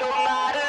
Don't matter